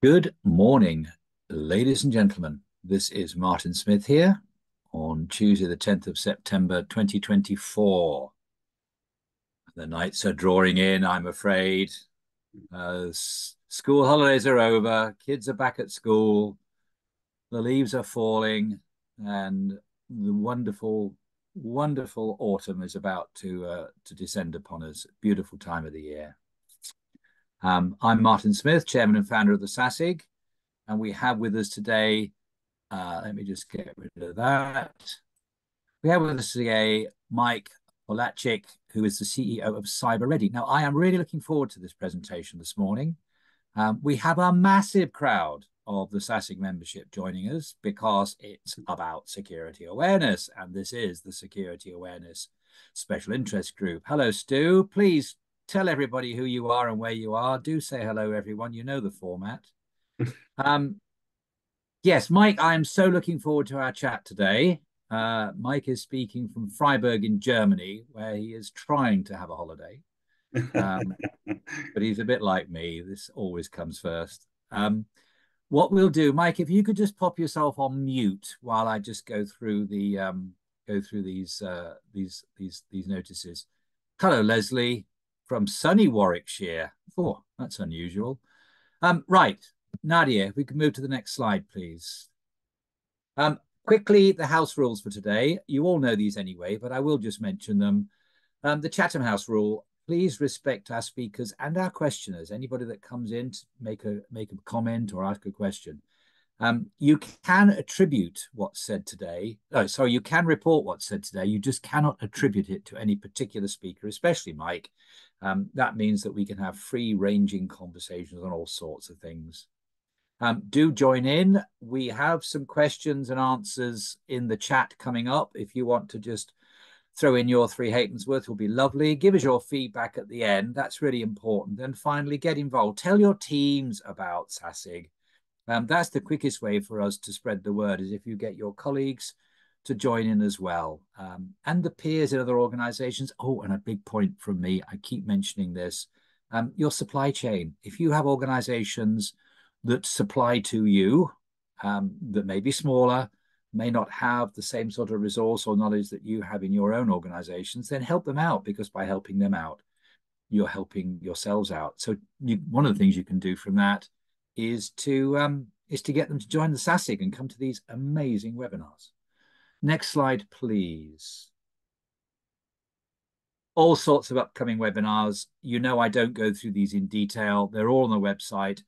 Good morning, ladies and gentlemen. This is Martin Smith here on Tuesday, the 10th of September 2024. The nights are drawing in, I'm afraid. Uh, school holidays are over, kids are back at school, the leaves are falling, and the wonderful, wonderful autumn is about to uh, to descend upon us. Beautiful time of the year. Um, I'm Martin Smith, Chairman and founder of the SASIG, and we have with us today, uh, let me just get rid of that. We have with us today Mike Polatsek, who is the CEO of CybeReady. Now, I am really looking forward to this presentation this morning. Um, we have a massive crowd of the SASIG membership joining us because it's about security awareness, and this is the Security Awareness Special Interest Group. Hello, Stu. Please tell everybody who you are and where you are. Do say hello, everyone. You know the format. um, yes, Mike, I am so looking forward to our chat today. Uh, Mike is speaking from Freiburg in Germany, where he is trying to have a holiday. Um, but he's a bit like me. This always comes first. Um, what we'll do, Mike, if you could just pop yourself on mute while I just go through the um, go through these uh, these these these notices. Hello, Leslie from sunny Warwickshire. Oh, that's unusual. Um, right, Nadia, we can move to the next slide, please. Um, quickly, the house rules for today. You all know these anyway, but I will just mention them. Um, the Chatham House rule, please respect our speakers and our questioners. Anybody that comes in to make a, make a comment or ask a question. Um, you can attribute what's said today. Oh, sorry, you can report what's said today. You just cannot attribute it to any particular speaker, especially Mike. Um, that means that we can have free ranging conversations on all sorts of things. Um, do join in. We have some questions and answers in the chat coming up. If you want to just throw in your three halfpence worth, will be lovely. Give us your feedback at the end. That's really important. And finally, get involved. Tell your teams about SASIG um, that's the quickest way for us to spread the word is if you get your colleagues to join in as well um, and the peers in other organizations. Oh, and a big point from me, I keep mentioning this, um, your supply chain. If you have organizations that supply to you um, that may be smaller, may not have the same sort of resource or knowledge that you have in your own organizations, then help them out because by helping them out, you're helping yourselves out. So you, one of the things you can do from that is to um, is to get them to join the SASIG and come to these amazing webinars. Next slide, please. All sorts of upcoming webinars. You know I don't go through these in detail. They're all on the website.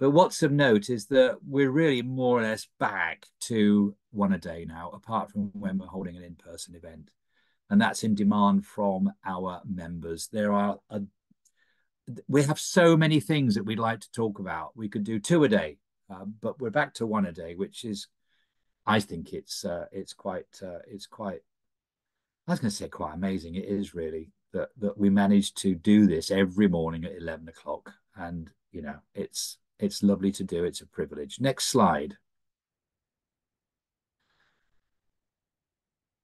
But what's of note is that we're really more or less back to one a day now, apart from when we're holding an in-person event. And that's in demand from our members. There are a we have so many things that we'd like to talk about. We could do two a day, uh, but we're back to one a day, which is, I think it's uh, it's quite uh, it's quite. I was going to say quite amazing. It is really that that we managed to do this every morning at eleven o'clock, and you know it's it's lovely to do. It's a privilege. Next slide.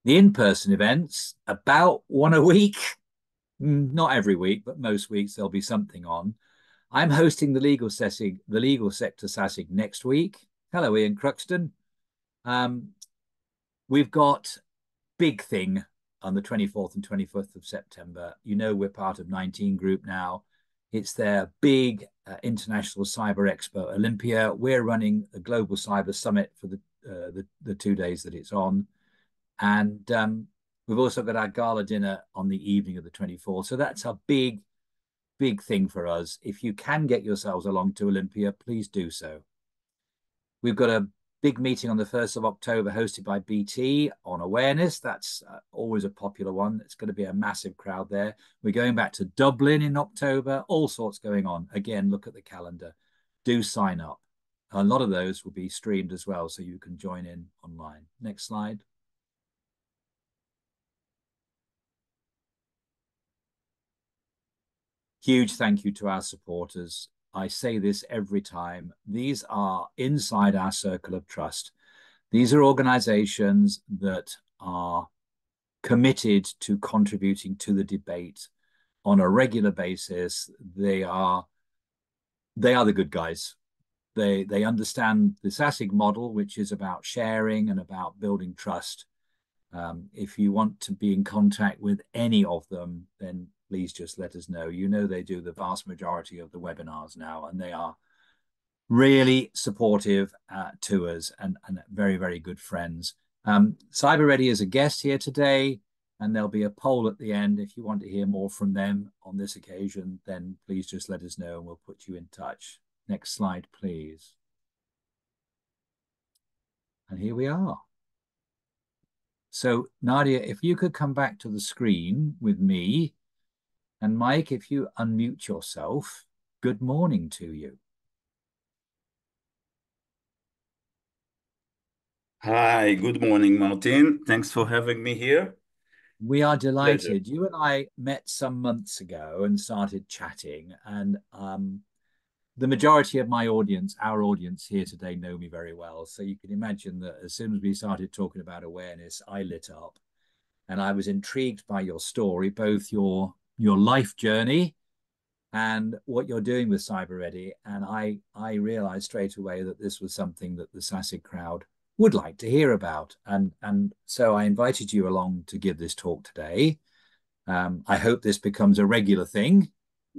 The in-person events about one a week not every week, but most weeks there'll be something on. I'm hosting the legal SASIG, the legal sector SASIG next week. Hello, Ian Cruxton. Um, we've got big thing on the 24th and 25th of September. You know we're part of 19 Group now. It's their big uh, international cyber expo Olympia. We're running a global cyber summit for the uh, the, the two days that it's on, and um, We've also got our gala dinner on the evening of the 24th. So that's a big, big thing for us. If you can get yourselves along to Olympia, please do so. We've got a big meeting on the 1st of October hosted by BT on awareness. That's uh, always a popular one. It's going to be a massive crowd there. We're going back to Dublin in October, all sorts going on. Again, look at the calendar. Do sign up. A lot of those will be streamed as well, so you can join in online. Next slide. Huge thank you to our supporters. I say this every time. These are inside our circle of trust. These are organizations that are committed to contributing to the debate on a regular basis. They are they are the good guys. they they understand the SASIG model, which is about sharing and about building trust. Um, if you want to be in contact with any of them, then please just let us know. You know they do the vast majority of the webinars now, and they are really supportive uh, to us and, and very, very good friends. Um, CybeReady is a guest here today, and there'll be a poll at the end. If you want to hear more from them on this occasion, then please just let us know and we'll put you in touch. Next slide, please. And here we are. So Nadia, if you could come back to the screen with me, and Mike, if you unmute yourself, good morning to you. Hi, good morning, Martin. Thanks for having me here. We are delighted. Pleasure. You and I met some months ago and started chatting, and um, the majority of my audience, our audience here today, know me very well. So you can imagine that as soon as we started talking about awareness, I lit up, and I was intrigued by your story, both your your life journey and what you're doing with CybeReady. And I I realized straight away that this was something that the SASIG crowd would like to hear about. And, and so I invited you along to give this talk today. Um, I hope this becomes a regular thing.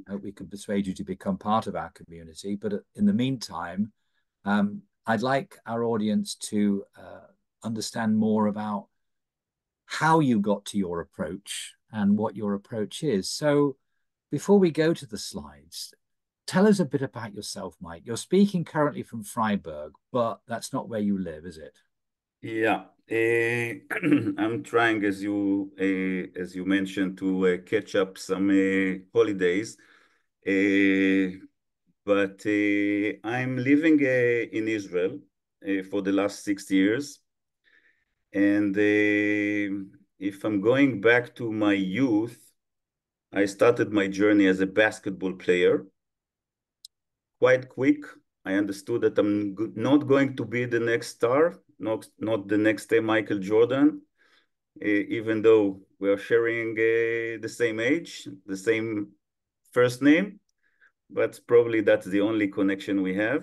I hope we can persuade you to become part of our community. But in the meantime, um, I'd like our audience to uh, understand more about how you got to your approach and what your approach is. So before we go to the slides, Tell us a bit about yourself, Mike. You're speaking currently from Freiburg, but that's not where you live, is it? Yeah, uh, I'm trying, as you uh, as you mentioned, to uh, catch up some holidays. but I'm living in Israel for the last six years, and if I'm going back to my youth, I started my journey as a basketball player quite quick. I understood that I'm not going to be the next star, not, not the next uh, Michael Jordan, uh, even though we are sharing uh, the same age, the same first name, but probably that's the only connection we have.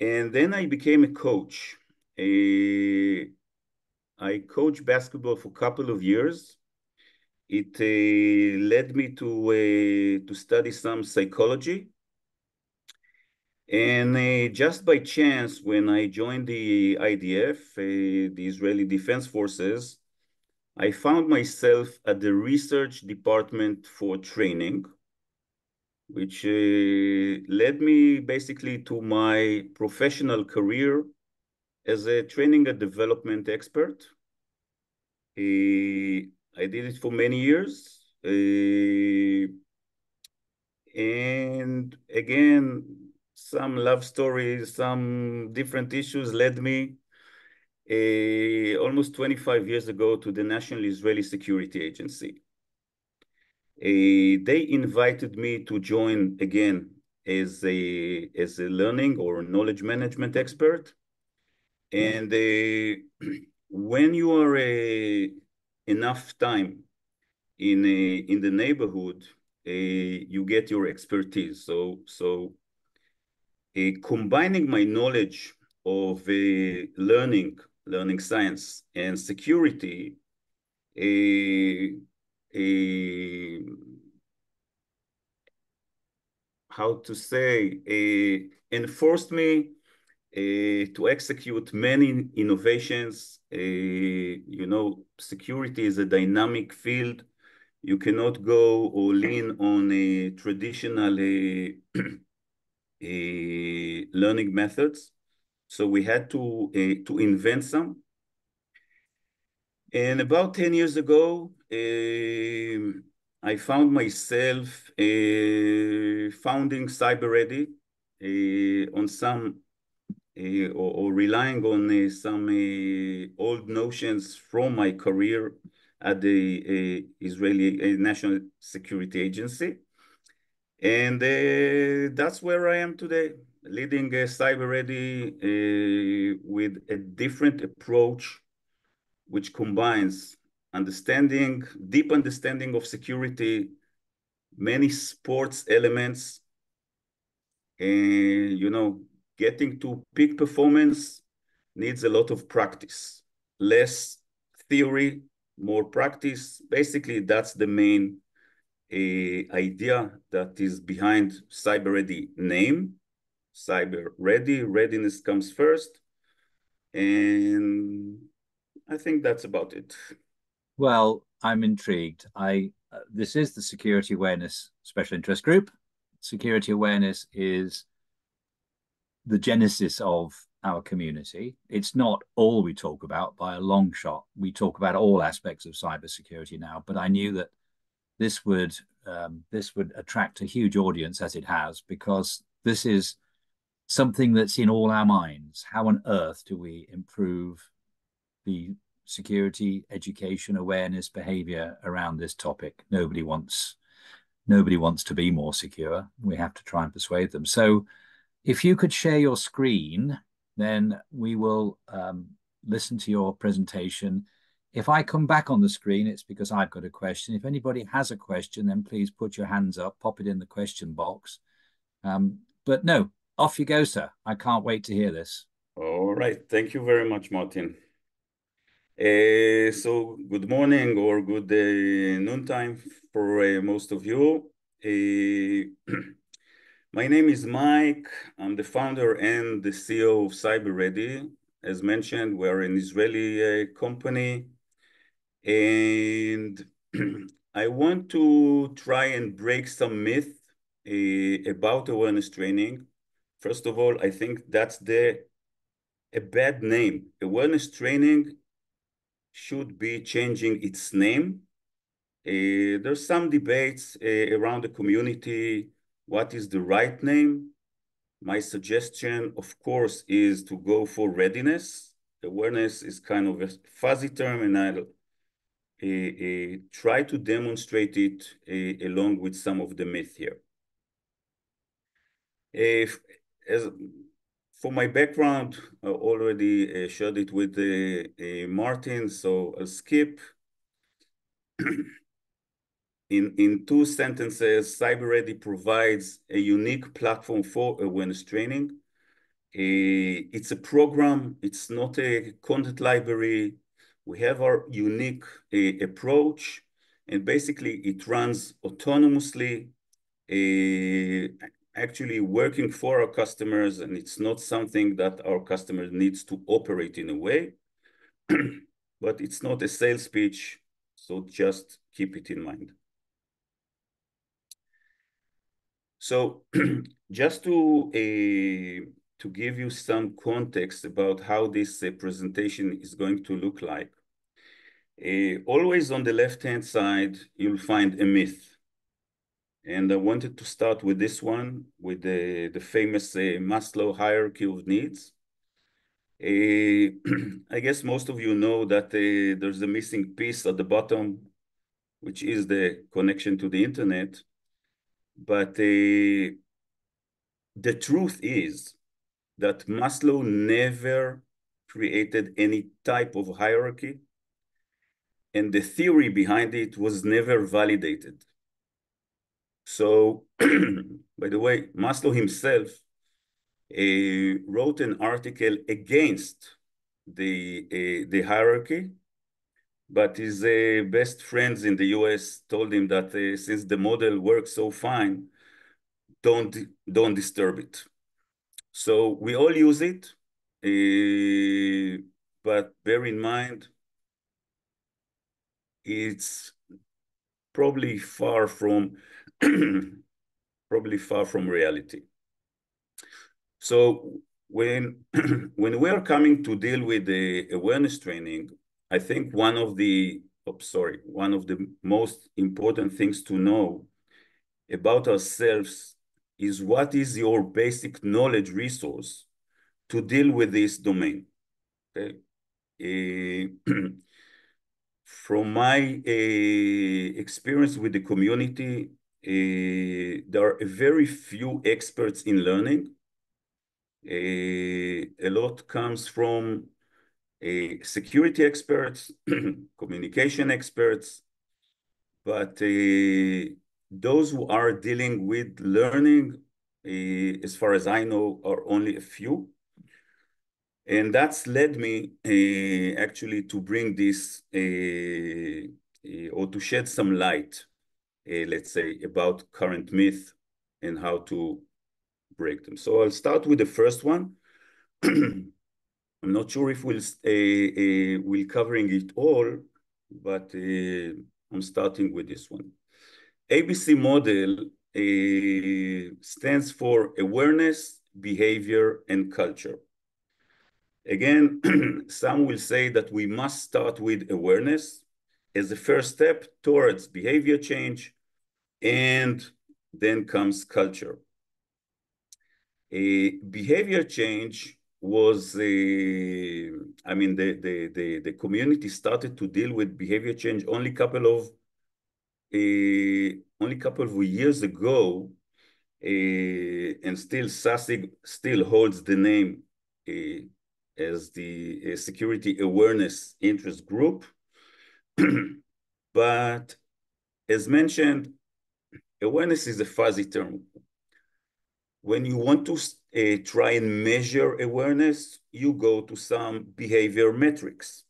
And then I became a coach. Uh, I coached basketball for a couple of years. It uh, led me to, uh, to study some psychology and just by chance, when I joined the IDF, the Israeli Defense Forces, I found myself at the research department for training, which uh, led me basically to my professional career as a training and development expert. I did it for many years. Uh, and again, some love stories, some different issues led me uh, almost 25 years ago to the National Israeli Security Agency. Uh, they invited me to join again as a, as a learning or knowledge management expert. And uh, when you are uh, enough time in, a, in the neighborhood, uh, you get your expertise. So, so uh, combining my knowledge of uh, learning, learning science, and security, a, uh, how to say, enforced me to execute many innovations. you know, security is a dynamic field. You cannot go or lean on a traditional learning methods. So we had to, uh, to invent some. And about 10 years ago, uh, I found myself uh, founding CybeReady uh, on some uh, Eh, or, or, relying on uh, some uh, old notions from my career at the Israeli National Security Agency. And that's where I am today, leading CybeReady with a different approach, which combines understanding, deep understanding of security, many sports elements, And, you know, getting to peak performance needs a lot of practice, less theory, more practice. Basically, that's the main uh, idea that is behind CybeReady name. Cyber Ready, readiness comes first. And I think that's about it. Well, I'm intrigued. I uh, this is the Security Awareness Special Interest Group. Security awareness is the genesis of our community. It's not all we talk about by a long shot. We talk about all aspects of cybersecurity now, but I knew that this would um, this would attract a huge audience as it has because this is something that's in all our minds. How on earth do we improve the security, education, awareness, behavior around this topic? Nobody wants nobody wants to be more secure. We have to try and persuade them. So if you could share your screen, then we will um, listen to your presentation. If I come back on the screen, it's because I've got a question. If anybody has a question, then please put your hands up, pop it in the question box. Um, but no, off you go, sir. I can't wait to hear this. All right. Thank you very much, Martin. Uh, so good morning or good uh, noontime for uh, most of you. Uh, my name is Mike. I'm the founder and the CEO of CybeReady. As mentioned, we're an Israeli uh, company. And I want to try and break some myth uh, about awareness training. First of all, I think that's the a bad name. Awareness training should be changing its name. Uh, there's some debates uh, around the community, what is the right name? My suggestion, of course, is to go for readiness. Awareness is kind of a fuzzy term, and I'll uh, uh, try to demonstrate it uh, along with some of the myth here. If, as for my background, I already shared it with Martin, so I'll skip. in, in two sentences, CybeReady provides a unique platform for awareness training. Eh, it's a program, it's not a content library. We have our unique eh, approach, and basically it runs autonomously eh, actually working for our customers and it's not something that our customer needs to operate in a way, but it's not a sales pitch. So just keep it in mind. So just to, uh, to give you some context about how this uh, presentation is going to look like, uh, always on the left-hand side, you'll find a myth. And I wanted to start with this one, with the, the famous Maslow hierarchy of needs. I guess most of you know that there's a missing piece at the bottom, which is the connection to the internet. But uh, the truth is that Maslow never created any type of hierarchy, and the theory behind it was never validated. So, by the way, Maslow himself uh, wrote an article against the, uh, the hierarchy, but his uh, best friends in the US told him that uh, since the model works so fine, don't, don't disturb it. So we all use it, uh, but bear in mind, it's probably far from probably far from reality. So when when we are coming to deal with the awareness training, I think one of the oh, sorry, one of the most important things to know about ourselves is what is your basic knowledge resource to deal with this domain. Okay. Uh, from my uh, experience with the community, uh, there are very few experts in learning. A lot comes from uh, security experts, communication experts, but those who are dealing with learning uh, as far as I know, are only a few. And that's led me uh, actually to bring this uh, uh, or to shed some light, uh, let's say, about current myth and how to break them. So I'll start with the first one. I'm not sure if we'll uh, we'll covering it all, but eh, I'm starting with this one. ABC model stands for awareness, behavior, and culture. Again, some will say that we must start with awareness as the first step towards behavior change, and then comes culture. A behavior change was, the i mean, the, the, the, the community started to deal with behavior change only couple of, a, only couple of years ago, eh, and still SASIG still holds the name eh, as the Security Awareness Interest Group. but as mentioned, awareness is a fuzzy term. When you want to uh, try and measure awareness, you go to some behavior metrics.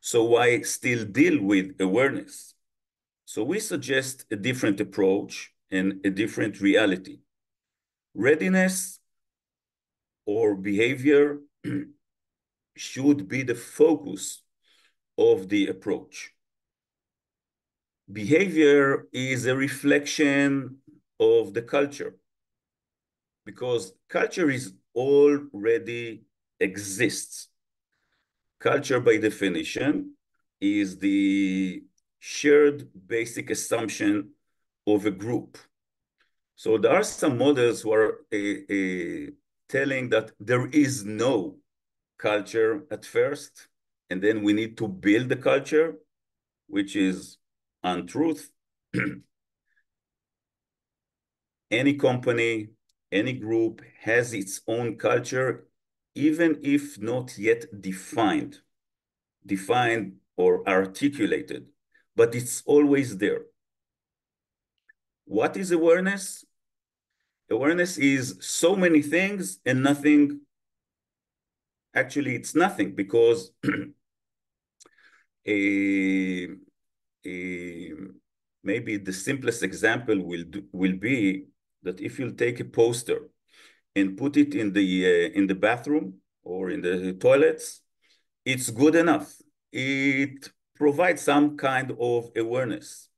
So why still deal with awareness? So we suggest a different approach and a different reality. Readiness or behavior should be the focus of the approach. Behavior is a reflection of the culture because culture is already exists. Culture by definition is the shared basic assumption of a group. So there are some models who are uh, uh, telling that there is no culture at first, and then we need to build the culture, which is untruth. any company, any group has its own culture, even if not yet defined, defined or articulated, but it's always there. What is awareness? Awareness is so many things and nothing. Actually, it's nothing because a, a, maybe the simplest example will, do, will be that if you take a poster and put it in the, uh, in the bathroom or in the toilets, it's good enough. It provides some kind of awareness.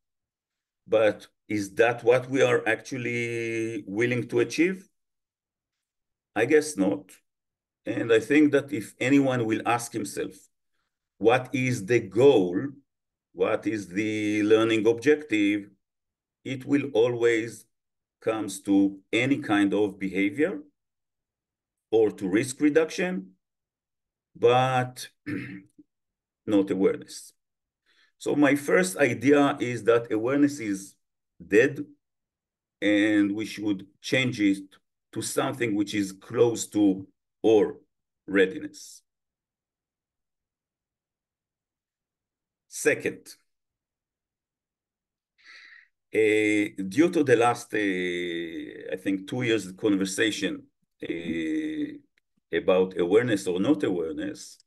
But is that what we are actually willing to achieve? I guess not. And I think that if anyone will ask himself, what is the goal? What is the learning objective? It will always comes to any kind of behavior or to risk reduction, but not awareness. So my first idea is that awareness is dead and we should change it to something which is close to or readiness. Second, due to the last, uh, I think, two years conversation uh, about awareness or not awareness,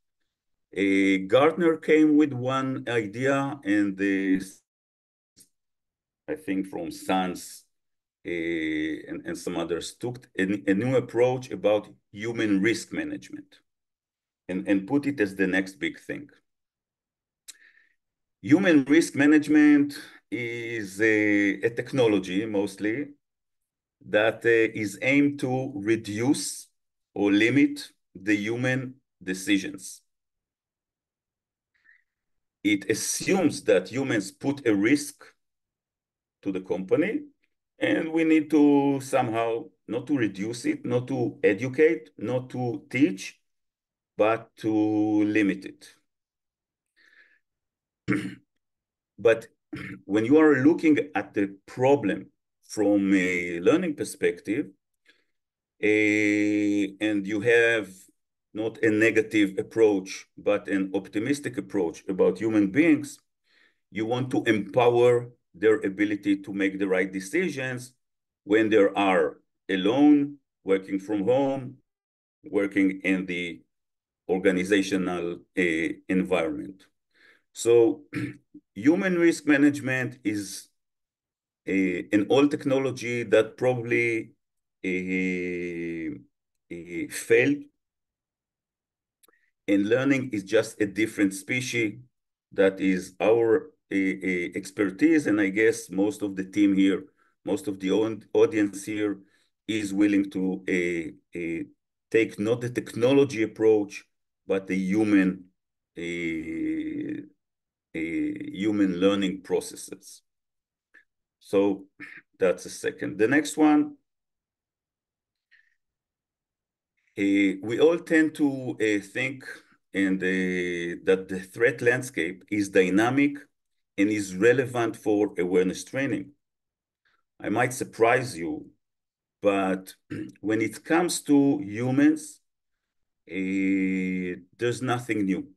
Gartner came with one idea, and this, I think, from SANS and, and some others took a, a new approach about human risk management and, and put it as the next big thing. Human risk management is a, a technology mostly that uh, is aimed to reduce or limit the human decisions. It assumes that humans put a risk to the company and we need to somehow not to reduce it, not to educate, not to teach, but to limit it. but when you are looking at the problem from a learning perspective, a, and you have not a negative approach, but an optimistic approach about human beings, you want to empower their ability to make the right decisions when there are alone, working from home, working in the organizational uh, environment. So human risk management is a, an old technology that probably uh, uh, failed. And learning is just a different species that is our eh, expertise. And I guess most of the team here, most of the audience here is willing to take not the technology approach, but the human human learning processes. So that's a second. The next one, we all tend to think and that the threat landscape is dynamic and is relevant for awareness training. I might surprise you, but when it comes to humans, uh, there's nothing new.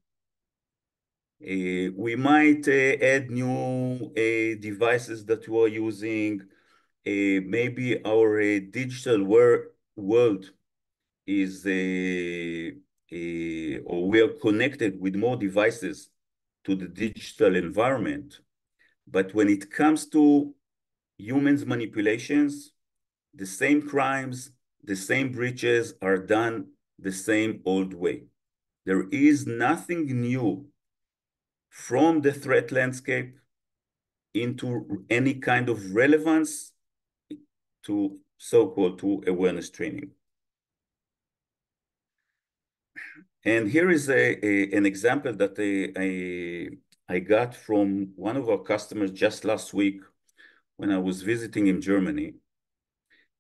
Uh, we might uh, add new uh, devices that we are using. maybe our digital wor world is, or we are connected with more devices to the digital environment. But when it comes to humans manipulations, the same crimes, the same breaches are done the same old way. There is nothing new from the threat landscape into any kind of relevance to so-called to awareness training. And here is a, a an example that I, I, I got from one of our customers just last week when I was visiting in Germany.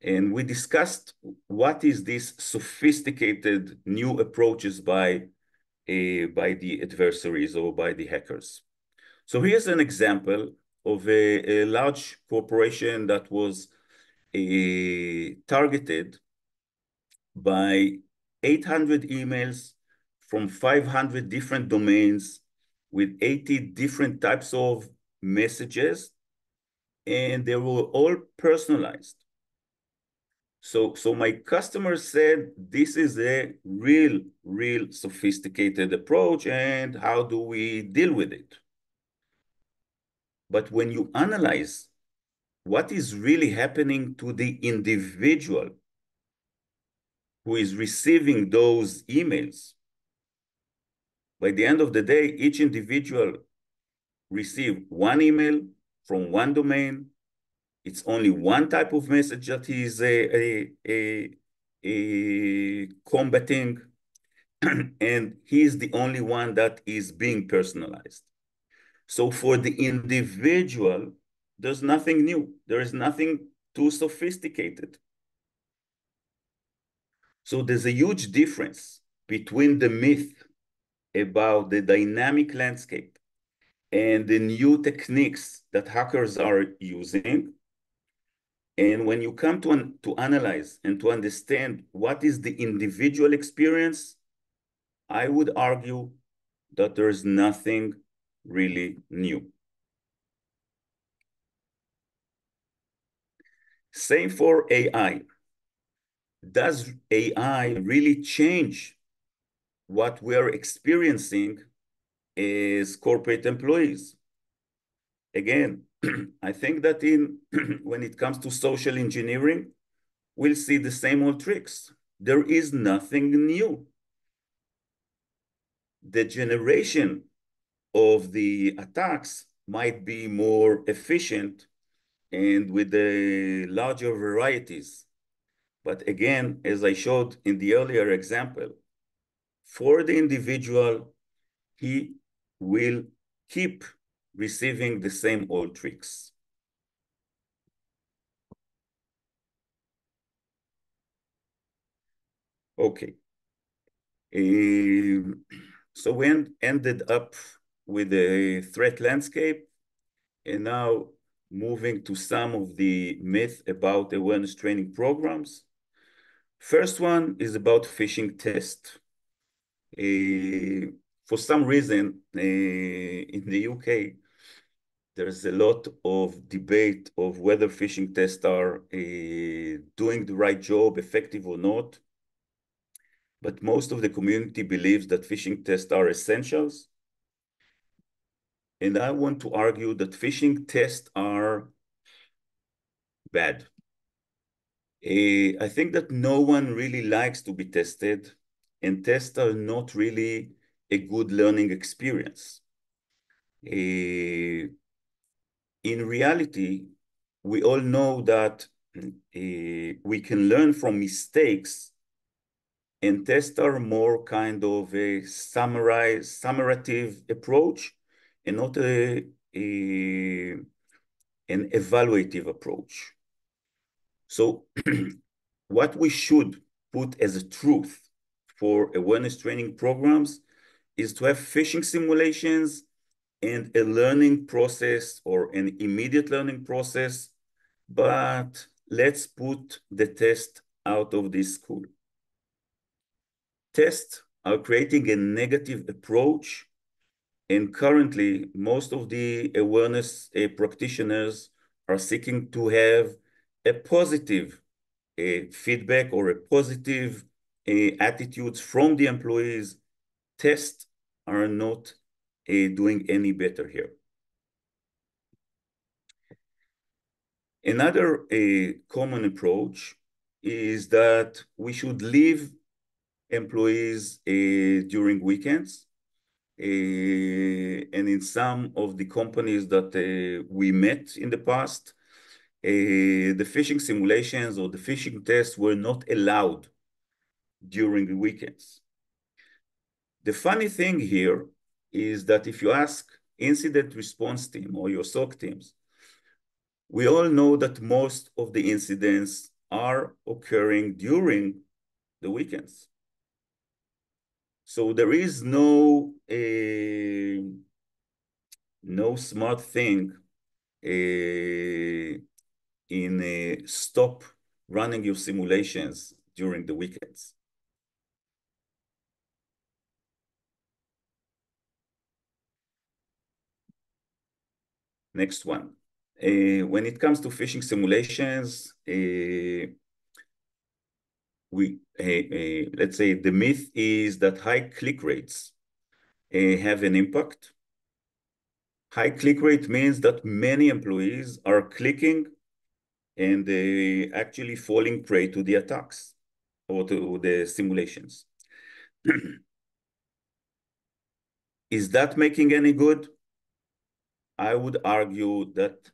And we discussed what is this sophisticated new approaches by Uh, by the adversaries or by the hackers. So here's an example of a, a large corporation that was uh, targeted by 800 emails from 500 different domains with 80 different types of messages, and they were all personalized. So, so my customer said, this is a real, real sophisticated approach and how do we deal with it? But when you analyze what is really happening to the individual who is receiving those emails, by the end of the day, each individual receive one email from one domain it's only one type of message that he's uh, a, a, a, combating, and he's the only one that is being personalized. So for the individual, there's nothing new. There is nothing too sophisticated. So there's a huge difference between the myth about the dynamic landscape and the new techniques that hackers are using and when you come to, an, to analyze and to understand what is the individual experience, I would argue that there is nothing really new. Same for AI. Does AI really change what we are experiencing as corporate employees? Again, I think that in when it comes to social engineering, we'll see the same old tricks. There is nothing new. The generation of the attacks might be more efficient and with the larger varieties. But again, as I showed in the earlier example, for the individual, he will keep receiving the same old tricks. Okay. Uh, so we ended up with a threat landscape and now moving to some of the myth about awareness training programs. First one is about phishing test. Uh, for some reason, uh, in the UK, there's a lot of debate of whether phishing tests are uh, doing the right job, effective or not. But most of the community believes that phishing tests are essentials. And I want to argue that phishing tests are bad. Uh, I think that no one really likes to be tested, and tests are not really a good learning experience. Uh, in reality, we all know that uh, we can learn from mistakes and tests are more kind of a summarize, summative approach and not a, a an evaluative approach. So what we should put as a truth for awareness training programs is to have phishing simulations and a learning process or an immediate learning process, but let's put the test out of this school. Tests are creating a negative approach and currently most of the awareness uh, practitioners are seeking to have a positive uh, feedback or a positive uh, attitudes from the employees. Tests are not doing any better here. Another common approach is that we should leave employees eh, during weekends. Eh, and in some of the companies that eh, we met in the past, the phishing simulations or the phishing tests were not allowed during the weekends. The funny thing here is that if you ask incident response team or your SOC teams, we all know that most of the incidents are occurring during the weekends. So there is no uh, no smart thing uh, in uh, stop running your simulations during the weekends. Next one. Uh, when it comes to phishing simulations, uh, we uh, let's say the myth is that high click rates have an impact. High click rate means that many employees are clicking and they actually falling prey to the attacks or to the simulations. is that making any good? I would argue that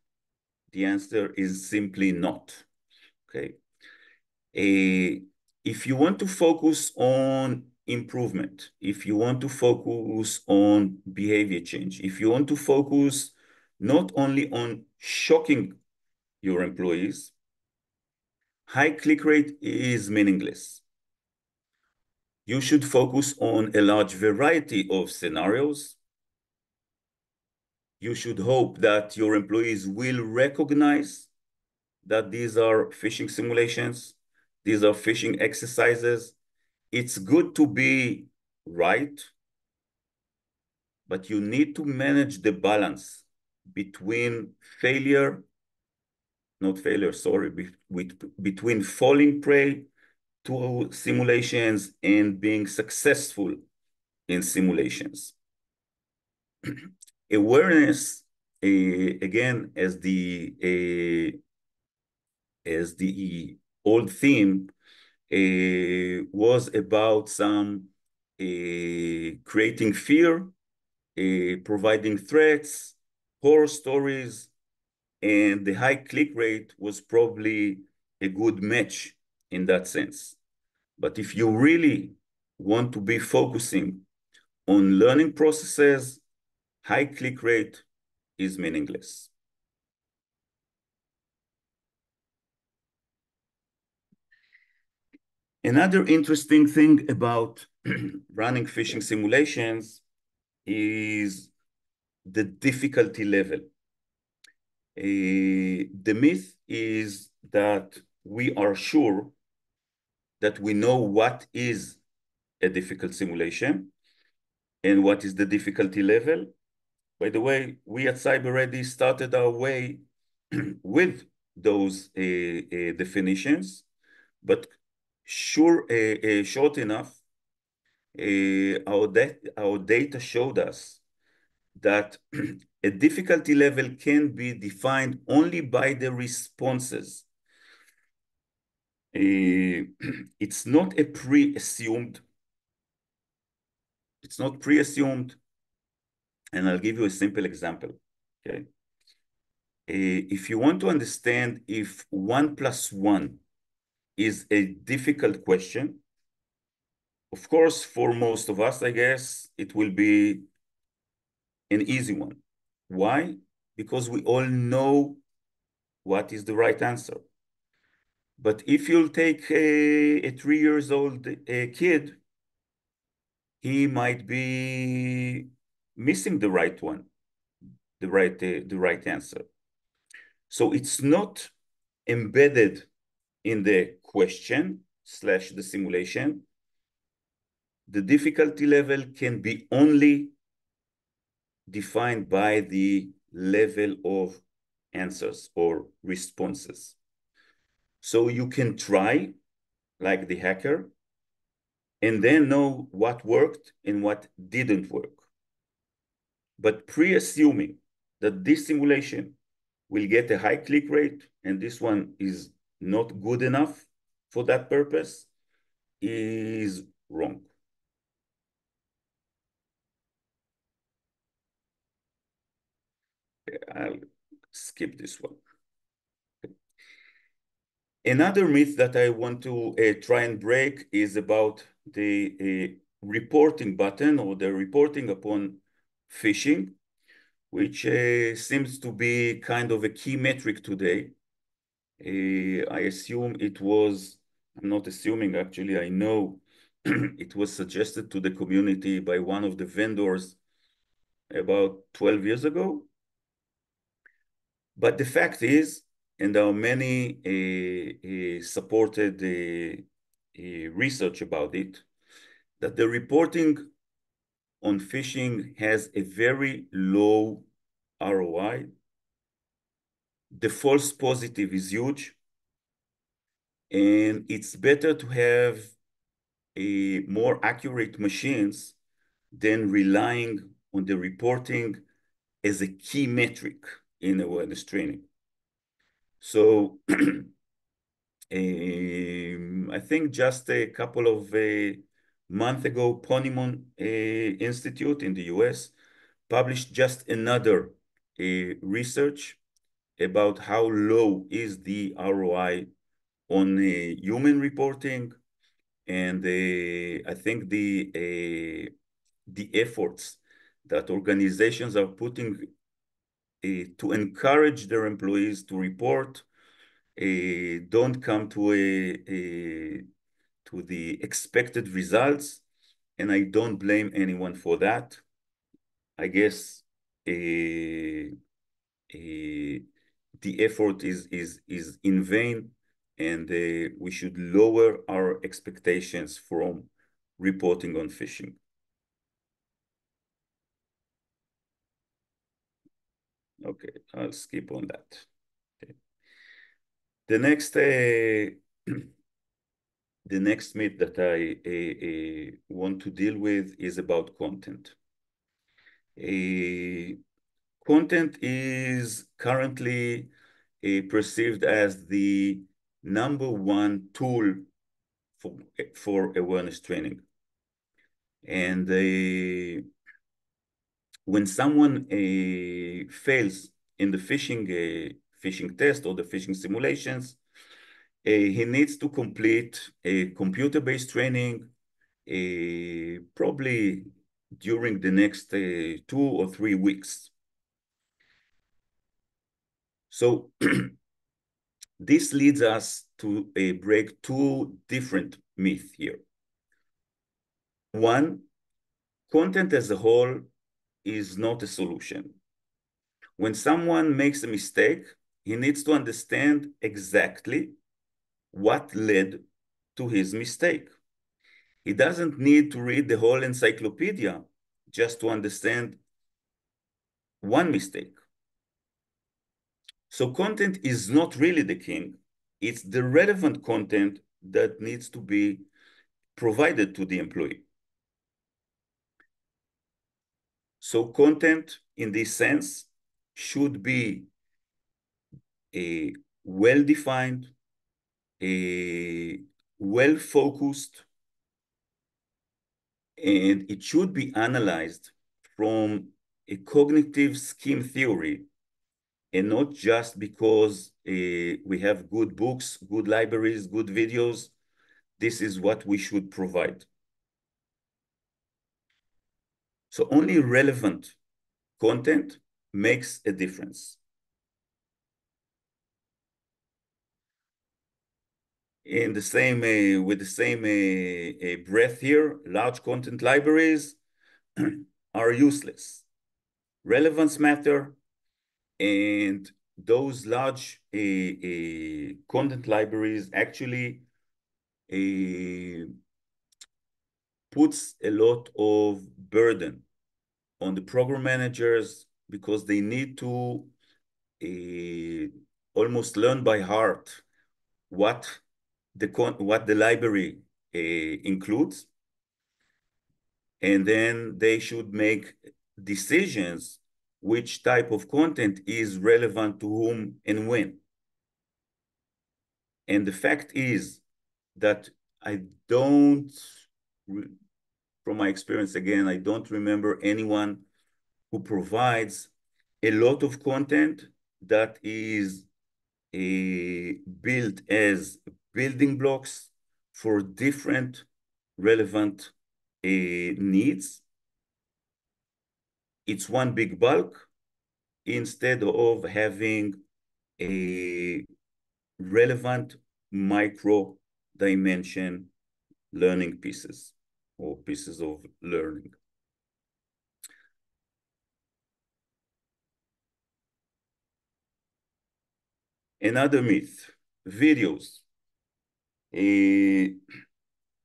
the answer is simply not. Okay. If you want to focus on improvement, if you want to focus on behavior change, if you want to focus not only on shocking your employees, high click rate is meaningless. You should focus on a large variety of scenarios you should hope that your employees will recognize that these are phishing simulations, these are phishing exercises. It's good to be right, but you need to manage the balance between failure, not failure, sorry, be, with, between falling prey to simulations and being successful in simulations. awareness uh, again as the uh, as the old theme uh, was about some creating fear, providing threats, horror stories, and the high click rate was probably a good match in that sense. But if you really want to be focusing on learning processes high click rate is meaningless. Another interesting thing about running phishing simulations is the difficulty level. Uh, the myth is that we are sure that we know what is a difficult simulation and what is the difficulty level. By the way, we at CybeReady started our way with those uh, uh, definitions. but sure, uh, uh, short enough, uh, our, our data showed us that a difficulty level can be defined only by the responses. Uh, it's not a pre-assumed, it's not pre-assumed, and I'll give you a simple example, okay? Uh, if you want to understand if one plus one is a difficult question, of course, for most of us, I guess, it will be an easy one. Why? Because we all know what is the right answer. But if you'll take a, a three years old a kid, he might be missing the right one, the right, uh, the right answer. So it's not embedded in the question slash the simulation. The difficulty level can be only defined by the level of answers or responses. So you can try, like the hacker, and then know what worked and what didn't work. But pre-assuming that this simulation will get a high click rate and this one is not good enough for that purpose is wrong. I'll skip this one. Another myth that I want to uh, try and break is about the uh, reporting button or the reporting upon phishing, which uh, seems to be kind of a key metric today. Uh, I assume it was, I'm not assuming actually, I know it was suggested to the community by one of the vendors about 12 years ago. But the fact is, and there are many uh, uh, supported uh, research about it, that the reporting on phishing has a very low ROI. The false positive is huge. And it's better to have a more accurate machines than relying on the reporting as a key metric in awareness training. So um, I think just a couple of uh, months ago, Ponemon uh, Institute in the US published just another uh, research about how low is the ROI on uh, human reporting. And I think the, the efforts that organizations are putting to encourage their employees to report, don't come to a, a to the expected results, and I don't blame anyone for that. I guess the effort is is is in vain, and uh, we should lower our expectations from reporting on phishing. Okay, I'll skip on that. Okay. The next, uh, the next myth that I uh, uh, want to deal with is about content. content is currently perceived as the number one tool for, for awareness training. And when someone fails in the phishing phishing test or the phishing simulations, he needs to complete a computer-based training, probably during the next two or three weeks. So this leads us to uh, break two different myths here. One, content as a whole is not a solution. When someone makes a mistake, he needs to understand exactly what led to his mistake. He doesn't need to read the whole encyclopedia just to understand one mistake. So content is not really the king. It's the relevant content that needs to be provided to the employee. So content in this sense should be a well-defined, a well-focused, and it should be analyzed from a cognitive scheme theory and not just because uh, we have good books, good libraries, good videos. This is what we should provide. So only relevant content makes a difference. In the same, uh, with the same uh, uh breath here, large content libraries are useless. Relevance matter, and those large uh, uh, content libraries actually uh, puts a lot of burden on the program managers because they need to almost learn by heart what the what the library uh, includes and then they should make decisions which type of content is relevant to whom and when. And the fact is that I don't, from my experience again, I don't remember anyone who provides a lot of content that is built as building blocks for different relevant uh, needs it's one big bulk instead of having a relevant micro dimension learning pieces or pieces of learning. Another myth, videos. Uh,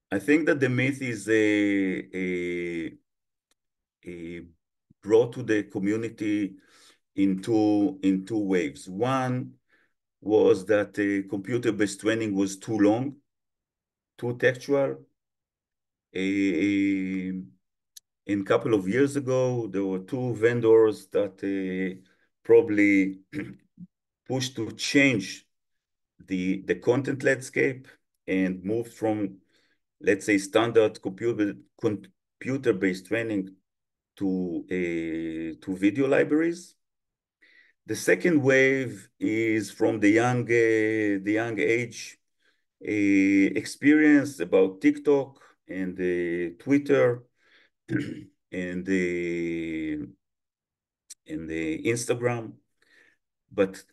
I think that the myth is a, brought to the community in two, in two waves. One was that uh, computer-based training was too long, too textual. In a couple of years ago, there were two vendors that uh, probably pushed to change the, the content landscape and move from, let's say, standard computer, computer-based training to, uh, to video libraries. The second wave is from the young, uh, the young age uh, experience about TikTok and Twitter and the and the Instagram. But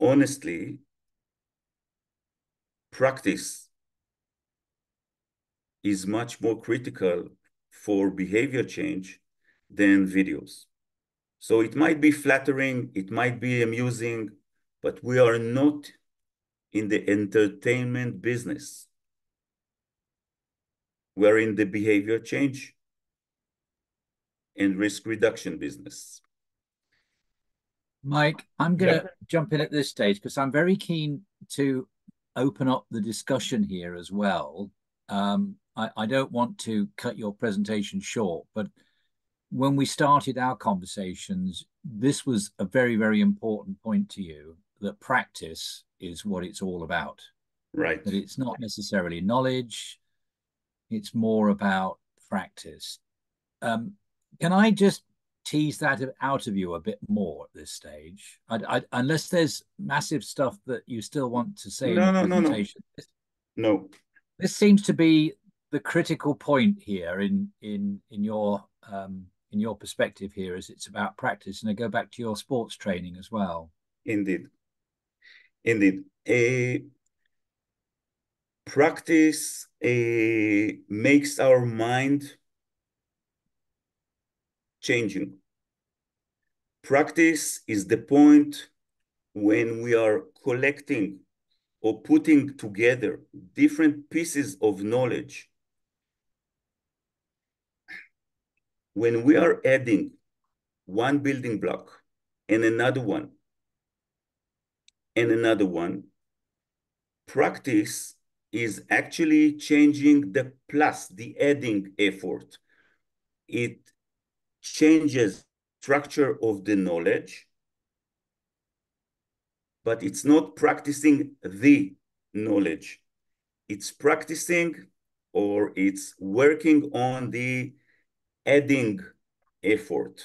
honestly, practice is much more critical for behavior change than videos. So it might be flattering, it might be amusing, but we are not in the entertainment business. We're in the behavior change and risk reduction business. Mike, I'm going to yeah. jump in at this stage because I'm very keen to open up the discussion here as well. Um, I, I, don't want to cut your presentation short, but when we started our conversations, this was a very, very important point to you that practice is what it's all about. Right. That it's not necessarily knowledge, it's more about practice. Um, can I just tease that out of you a bit more at this stage? I, I, unless there's massive stuff that you still want to say no, no, No, no. no. This seems to be the critical point here in in in your um, in your perspective here as it's about practice and I go back to your sports training as well. Indeed. Indeed. A practice a, makes our mind changing. Practice is the point when we are collecting or putting together different pieces of knowledge when we are adding one building block and another one and another one, practice is actually changing the plus, the adding effort. It changes structure of the knowledge, but it's not practicing the knowledge. It's practicing or it's working on the adding effort.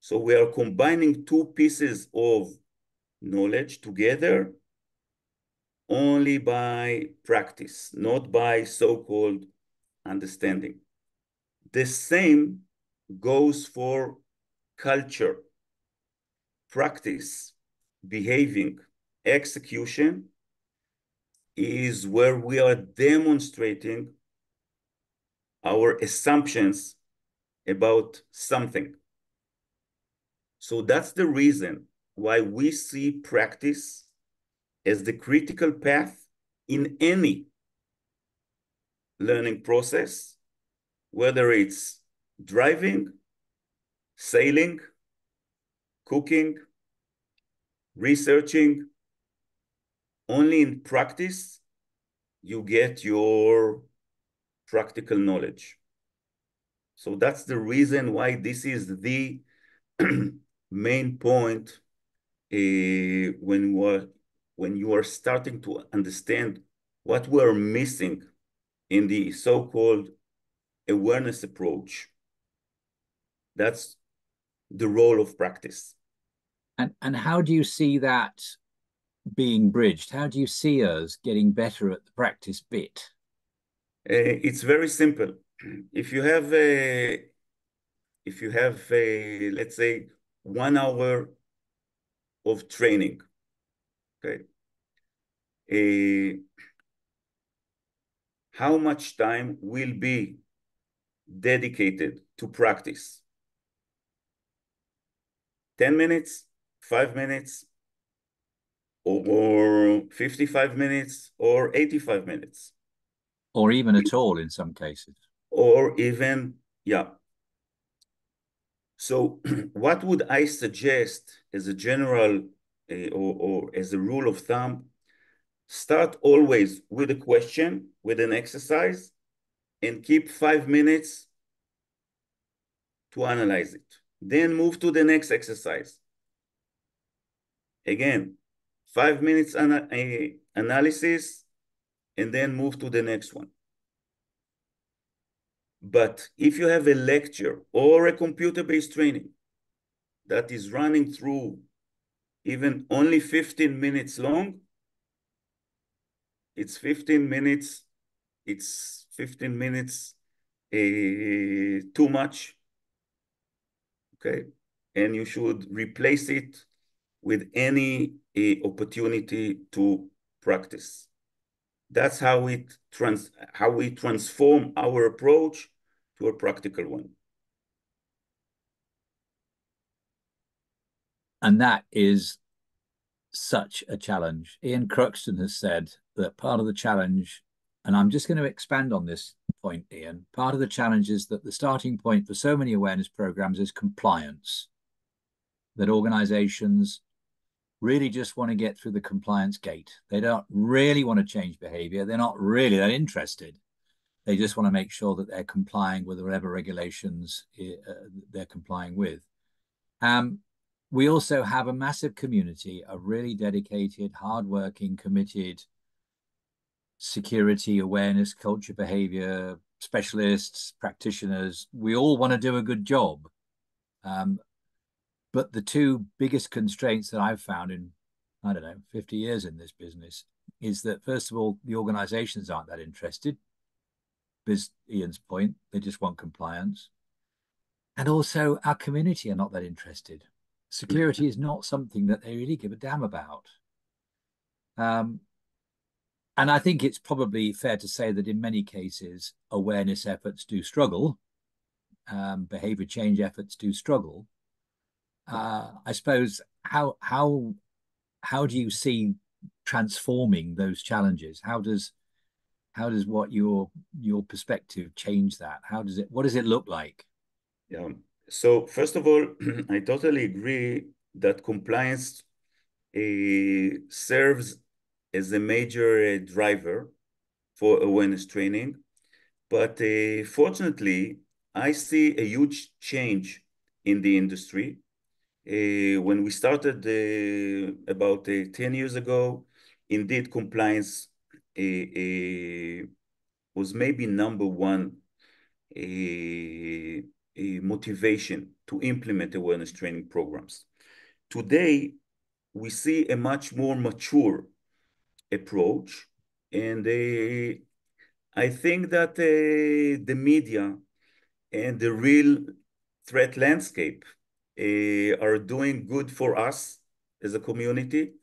So we are combining two pieces of knowledge together only by practice, not by so-called understanding. The same goes for culture, practice, behaving, execution is where we are demonstrating our assumptions about something. So that's the reason why we see practice as the critical path in any learning process, whether it's driving, sailing, cooking, researching. Only in practice you get your practical knowledge. So that's the reason why this is the main point uh, when are when you are starting to understand what we're missing in the so-called awareness approach. That's the role of practice. And and how do you see that being bridged? How do you see us getting better at the practice bit? Uh, it's very simple. If you have a, if you have a, let's say, one hour of training, okay, a, how much time will be dedicated to practice? 10 minutes, five minutes, or 55 minutes, or 85 minutes. Or even at all in some cases. Or even, yeah. So what would I suggest as a general uh, or, or as a rule of thumb? Start always with a question, with an exercise, and keep five minutes to analyze it. Then move to the next exercise. Again, five minutes ana analysis, and then move to the next one. But if you have a lecture or a computer-based training that is running through even only 15 minutes long, it's 15 minutes, it's 15 minutes uh, too much, okay? And you should replace it with any uh, opportunity to practice. That's how it trans how we transform our approach to a practical one. And that is such a challenge. Ian Croxton has said that part of the challenge, and I'm just going to expand on this point, Ian, part of the challenge is that the starting point for so many awareness programs is compliance. That organizations really just want to get through the compliance gate. They don't really want to change behavior. They're not really that interested. They just want to make sure that they're complying with whatever regulations uh, they're complying with. Um, we also have a massive community of really dedicated, hardworking, committed security, awareness, culture, behavior specialists, practitioners. We all want to do a good job. Um, but the two biggest constraints that I've found in, I don't know, 50 years in this business is that, first of all, the organizations aren't that interested. Biz Ian's point, they just want compliance. And also, our community are not that interested. Security is not something that they really give a damn about. Um, and I think it's probably fair to say that in many cases, awareness efforts do struggle, um, behavior change efforts do struggle uh, I suppose how how how do you see transforming those challenges? How does how does what your your perspective change that? How does it what does it look like? Yeah. So first of all, I totally agree that compliance uh, serves as a major uh, driver for awareness training. But uh, fortunately, I see a huge change in the industry. Uh, when we started about uh, 10 years ago, indeed compliance was maybe number one motivation to implement awareness training programs. Today, we see a much more mature approach, and I think that the media and the real threat landscape uh, are doing good for us as a community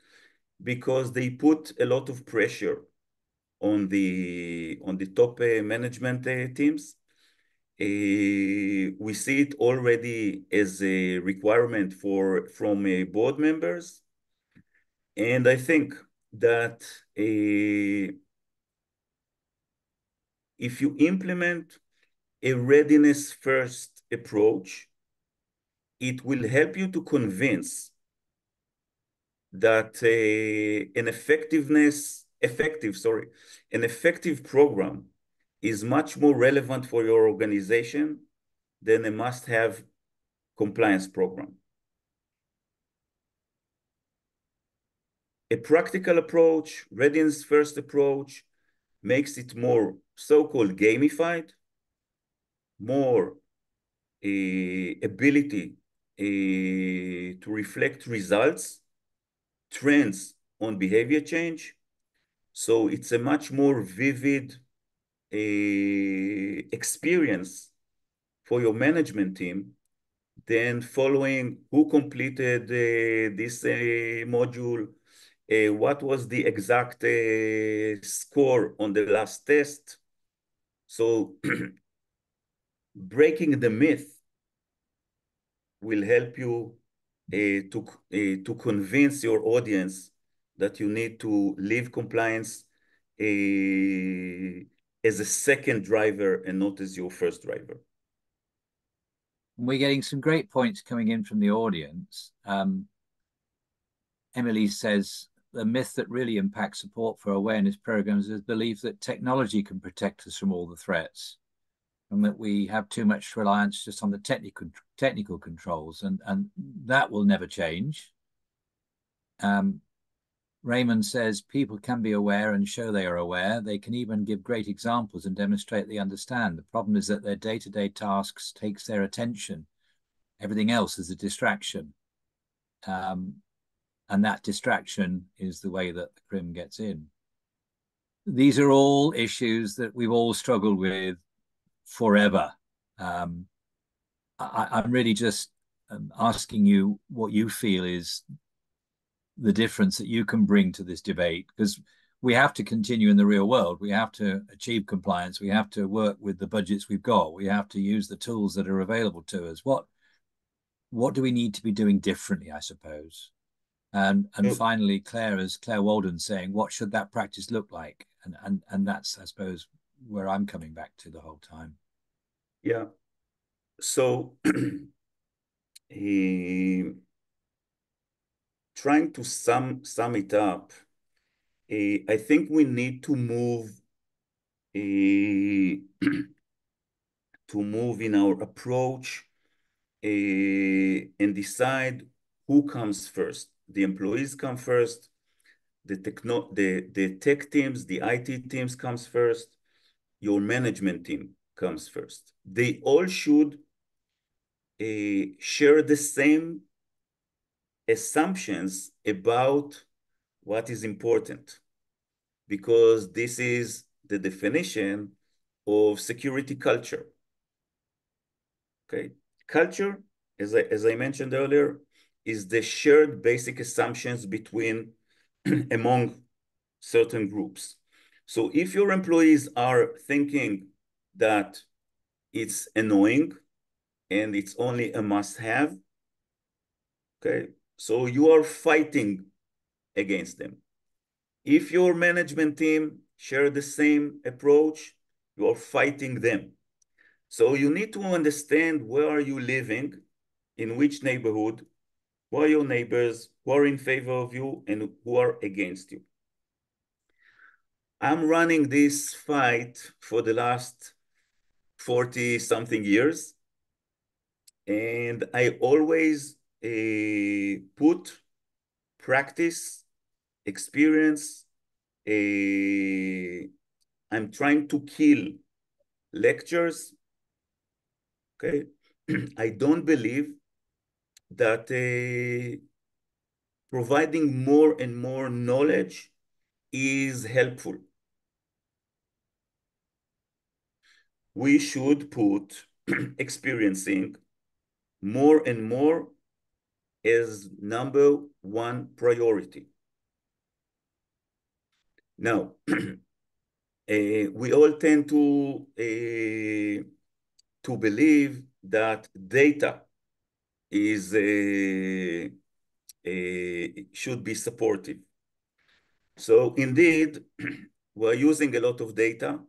because they put a lot of pressure on the on the top uh, management uh, teams. Uh, we see it already as a requirement for from uh, board members, and I think that uh, if you implement a readiness first approach, it will help you to convince that uh, an effectiveness, effective, sorry, an effective program is much more relevant for your organization than a must-have compliance program. A practical approach, readiness first approach, makes it more so-called gamified, more uh, ability uh, to reflect results, trends on behavior change. So it's a much more vivid uh, experience for your management team than following who completed this module, what was the exact uh, score on the last test. So breaking the myth will help you uh, to, uh, to convince your audience that you need to leave compliance uh, as a second driver and not as your first driver. We're getting some great points coming in from the audience. Um, Emily says the myth that really impacts support for awareness programs is belief that technology can protect us from all the threats and that we have too much reliance just on the technical technical controls, and and that will never change. Um, Raymond says people can be aware and show they are aware. They can even give great examples and demonstrate they understand. The problem is that their day-to-day tasks takes their attention. Everything else is a distraction. Um, and that distraction is the way that the crim gets in. These are all issues that we've all struggled with forever. Um, I, am really just um, asking you what you feel is the difference that you can bring to this debate because we have to continue in the real world. We have to achieve compliance. We have to work with the budgets we've got. We have to use the tools that are available to us. What what do we need to be doing differently? I suppose. And and finally, Claire, as Claire Walden saying, what should that practice look like? And and and that's I suppose where I'm coming back to the whole time. Yeah. So he trying to sum sum it up. Uh, I think we need to move uh, to move in our approach uh, and decide who comes first. The employees come first. The techno the the tech teams, the IT teams comes first. Your management team comes first. They all should uh, share the same assumptions about what is important because this is the definition of security culture. Okay, culture, as I, as I mentioned earlier, is the shared basic assumptions between among certain groups. So if your employees are thinking that it's annoying and it's only a must-have. Okay, so you are fighting against them. If your management team share the same approach, you are fighting them. So you need to understand where are you living, in which neighborhood, who are your neighbors, who are in favor of you, and who are against you. I'm running this fight for the last 40 something years. And I always uh, put practice, experience. Uh, I'm trying to kill lectures. Okay. I don't believe that uh, providing more and more knowledge is helpful. We should put experiencing more and more as number one priority. Now, uh, we all tend to uh, to believe that data is uh, should be supportive. So indeed, we're using a lot of data,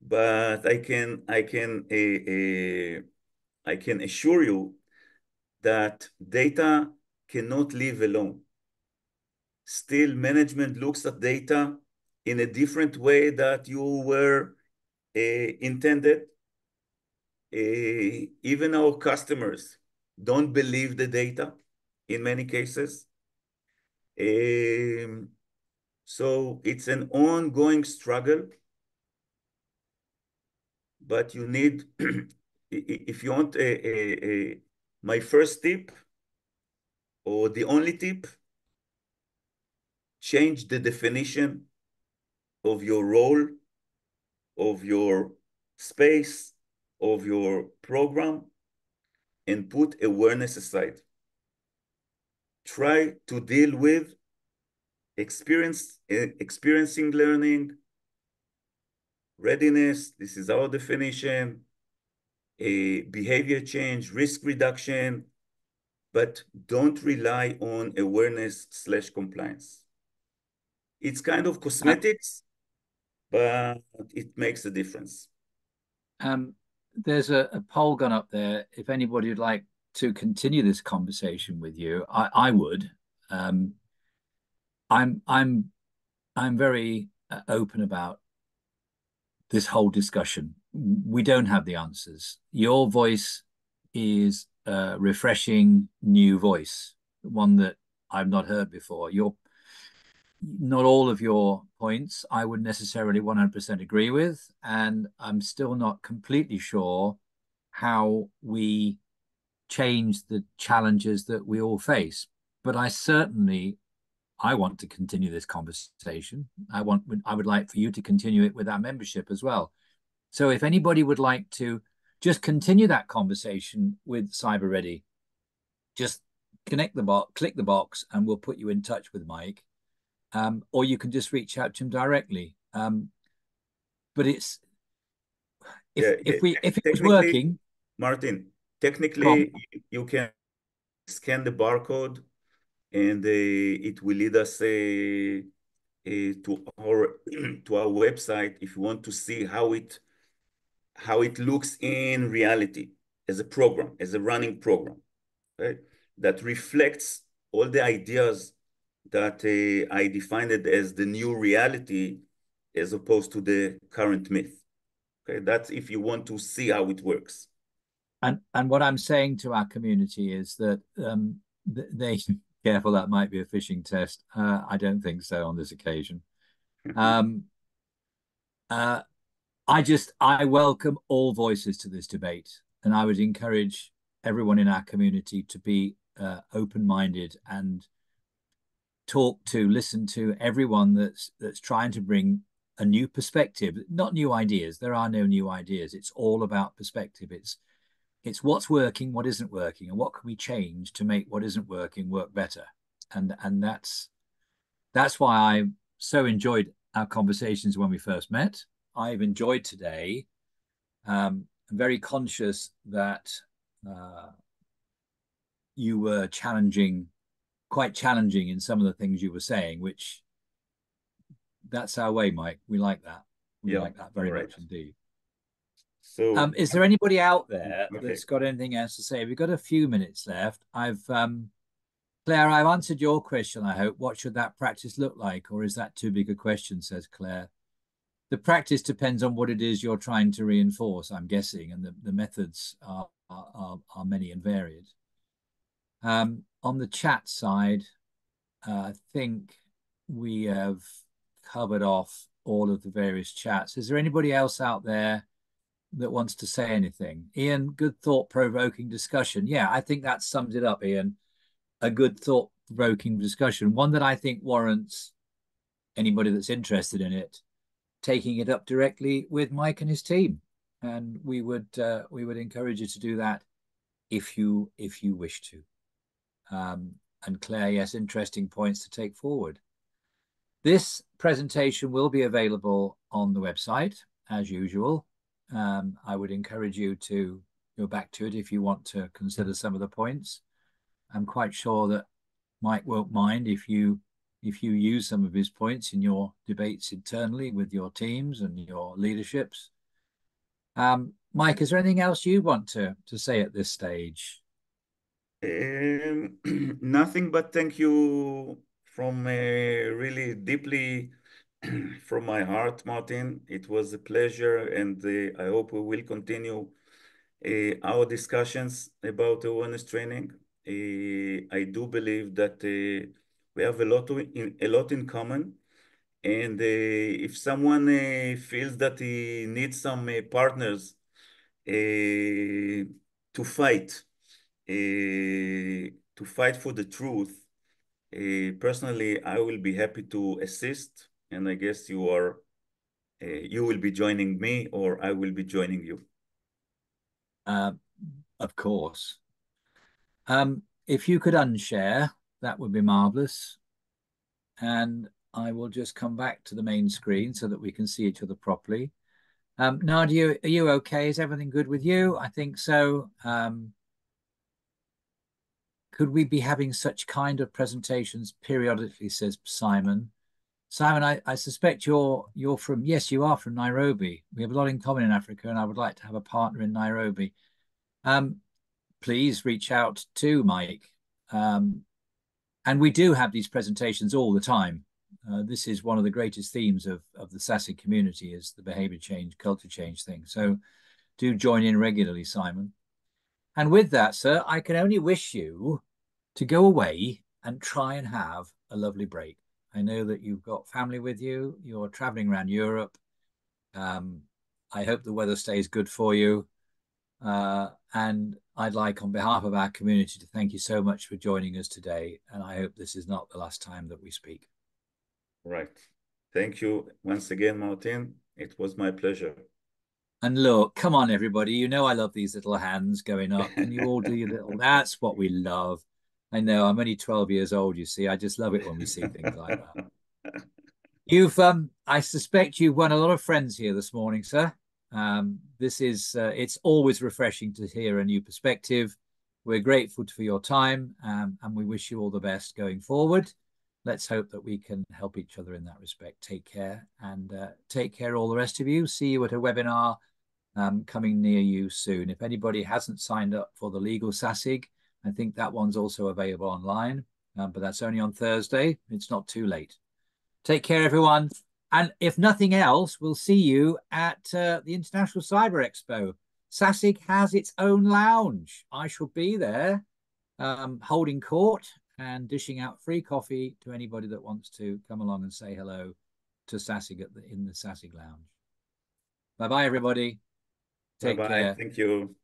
but I can I can I can assure you that data cannot live alone. Still, management looks at data in a different way that you were uh, intended. Uh, even our customers don't believe the data in many cases. Um, so it's an ongoing struggle, but you need if you want a, a, a, my first tip or the only tip, change the definition of your role, of your space, of your program, and put awareness aside. Try to deal with experience, experiencing learning, readiness, this is our definition, a behavior change, risk reduction, but don't rely on awareness slash compliance. It's kind of cosmetics, but it makes a difference. Um, there's a, a, poll gone up there. If anybody would like to continue this conversation with you, I, I would. Um, I'm I'm I'm very uh, open about this whole discussion we don't have the answers. Your voice is a refreshing new voice, one that I've not heard before. Your not all of your points I would necessarily 100% agree with, and I'm still not completely sure how we change the challenges that we all face. But I certainly I want to continue this conversation. I want I would like for you to continue it with our membership as well. So if anybody would like to just continue that conversation with CybeReady, just connect the box, click the box, and we'll put you in touch with Mike. Um, or you can just reach out to him directly. Um, but it's if, yeah, if we if it was working, Martin, technically you can scan the barcode and uh, it will lead us uh, uh, to our to our website if you want to see how it how it looks in reality as a program, as a running program, right? That reflects all the ideas that uh, I defined it as the new reality as opposed to the current myth. Okay, that's if you want to see how it works. And and what I'm saying to our community is that um, they should be careful that might be a phishing test. Uh, I don't think so on this occasion. um, uh, I just I welcome all voices to this debate, and I would encourage everyone in our community to be uh, open-minded and talk to, listen to everyone that's that's trying to bring a new perspective, not new ideas. There are no new ideas. It's all about perspective. It's it's what's working, what isn't working, and what can we change to make what isn't working work better. And and that's that's why I so enjoyed our conversations when we first met I've enjoyed today. Um, I'm very conscious that uh, you were challenging, quite challenging in some of the things you were saying, which that's our way, Mike. We like that. We yeah, like that very right. much indeed. So, um, is there anybody out there okay. that's got anything else to say? We've got a few minutes left. I've um, Claire, I've answered your question, I hope. What should that practice look like? Or is that too big a question, says Claire? The practice depends on what it is you're trying to reinforce, I'm guessing, and the, the methods are, are, are many and varied. Um, on the chat side, uh, I think we have covered off all of the various chats. Is there anybody else out there that wants to say anything? Ian, good thought provoking discussion. Yeah, I think that sums it up, Ian a good thought provoking discussion, one that I think warrants anybody that's interested in it taking it up directly with Mike and his team. And we would uh, we would encourage you to do that if you if you wish to. Um, and Claire, yes, interesting points to take forward. This presentation will be available on the website as usual. Um, I would encourage you to go back to it if you want to consider some of the points. I'm quite sure that Mike won't mind if you if you use some of his points in your debates internally with your teams and your leaderships. Um, Mike, is there anything else you want to to say at this stage? Um, nothing but thank you from uh, really deeply from my heart, Martin. It was a pleasure, and uh, I hope we will continue uh, our discussions about awareness training. Uh, I do believe that uh, we have a lot in a lot in common, and uh, if someone feels that he needs some partners to fight, to fight for the truth, personally, I will be happy to assist, and I guess you are you will be joining me, or I will be joining you. Uh, of course. Um, if you could unshare, that would be marvelous. And I will just come back to the main screen so that we can see each other properly. Um, Nadia, are you okay? Is everything good with you? I think so. Um, could we be having such kind of presentations periodically, says Simon. Simon, I, I suspect you're you're from yes, you are from Nairobi. We have a lot in common in Africa, and I would like to have a partner in Nairobi. Um, please reach out to Mike. Um, and we do have these presentations all the time. Uh, this is one of the greatest themes of, of the SASIG community is the behavior change, culture change thing. So do join in regularly, Simon. And with that, sir, I can only wish you to go away and try and have a lovely break. I know that you've got family with you, you're traveling around Europe. Um, I hope the weather stays good for you. Uh, and I'd like, on behalf of our community, to thank you so much for joining us today. And I hope this is not the last time that we speak. Right. Thank you once again, Martin. It was my pleasure. And look, come on, everybody. You know I love these little hands going up, and you all do your little. That's what we love. I know I'm only 12 years old, you see. I just love it when we see things like that. You've, um, I suspect you've won a lot of friends here this morning, sir. Um, this is uh, it's always refreshing to hear a new perspective. We're grateful for your time um, and we wish you all the best going forward. Let's hope that we can help each other in that respect. Take care and uh, take care, all the rest of you. See you at a webinar um, coming near you soon. If anybody hasn't signed up for the Legal SASIG, I think that one's also available online, um, but that's only on Thursday. It's not too late. Take care, everyone. And if nothing else, we'll see you at uh, the International Cyber Expo. SASIG has its own lounge. I shall be there um, holding court and dishing out free coffee to anybody that wants to come along and say hello to SASIG the, in the SASIG lounge. Bye bye, everybody. Take bye -bye. care. Thank you.